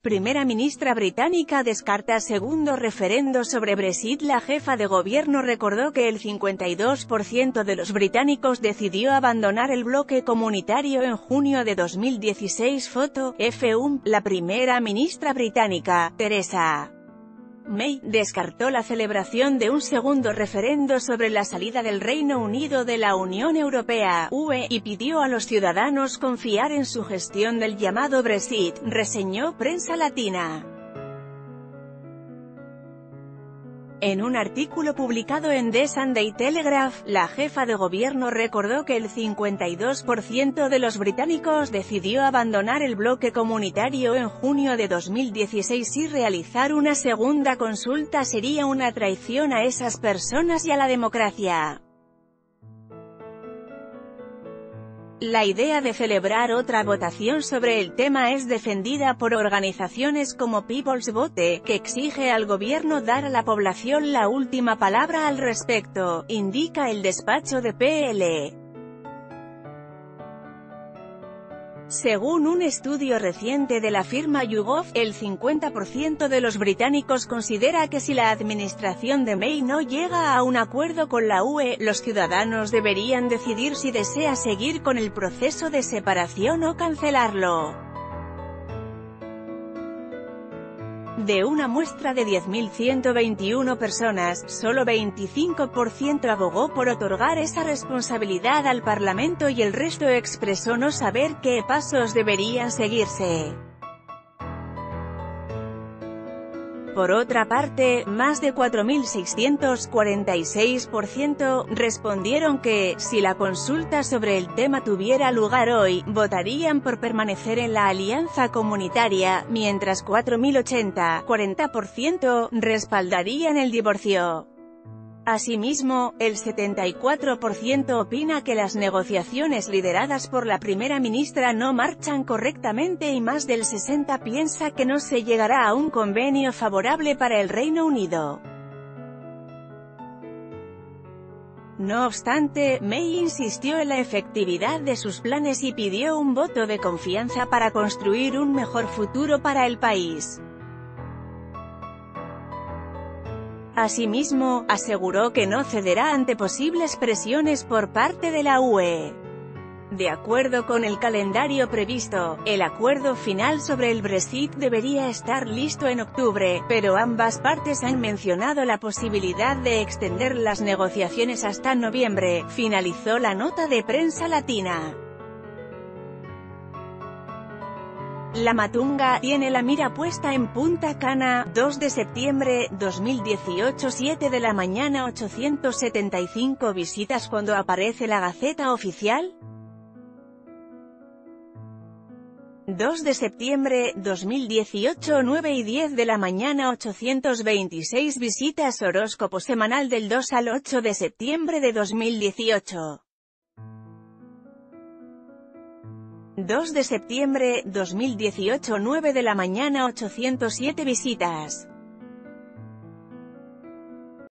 Primera ministra británica descarta segundo referendo sobre Brexit. La jefa de gobierno recordó que el 52% de los británicos decidió abandonar el bloque comunitario en junio de 2016 Foto, F1, la primera ministra británica, Teresa May, descartó la celebración de un segundo referendo sobre la salida del Reino Unido de la Unión Europea, UE, y pidió a los ciudadanos confiar en su gestión del llamado Brexit, reseñó Prensa Latina. En un artículo publicado en The Sunday Telegraph, la jefa de gobierno recordó que el 52% de los británicos decidió abandonar el bloque comunitario en junio de 2016 y realizar una segunda consulta sería una traición a esas personas y a la democracia. La idea de celebrar otra votación sobre el tema es defendida por organizaciones como People's Vote, que exige al gobierno dar a la población la última palabra al respecto, indica el despacho de PL. Según un estudio reciente de la firma YouGov, el 50% de los británicos considera que si la administración de May no llega a un acuerdo con la UE, los ciudadanos deberían decidir si desea seguir con el proceso de separación o cancelarlo. De una muestra de 10.121 personas, solo 25% abogó por otorgar esa responsabilidad al Parlamento y el resto expresó no saber qué pasos deberían seguirse. Por otra parte, más de 4.646% respondieron que, si la consulta sobre el tema tuviera lugar hoy, votarían por permanecer en la alianza comunitaria, mientras 4.080, 40%, respaldarían el divorcio. Asimismo, el 74% opina que las negociaciones lideradas por la primera ministra no marchan correctamente y más del 60% piensa que no se llegará a un convenio favorable para el Reino Unido. No obstante, May insistió en la efectividad de sus planes y pidió un voto de confianza para construir un mejor futuro para el país. Asimismo, aseguró que no cederá ante posibles presiones por parte de la UE. De acuerdo con el calendario previsto, el acuerdo final sobre el Brexit debería estar listo en octubre, pero ambas partes han mencionado la posibilidad de extender las negociaciones hasta noviembre, finalizó la nota de prensa latina. La Matunga tiene la mira puesta en Punta Cana, 2 de septiembre, 2018 7 de la mañana 875 visitas cuando aparece la Gaceta Oficial. 2 de septiembre, 2018 9 y 10 de la mañana 826 visitas horóscopo semanal del 2 al 8 de septiembre de 2018. 2 de septiembre, 2018 9 de la mañana 807 visitas.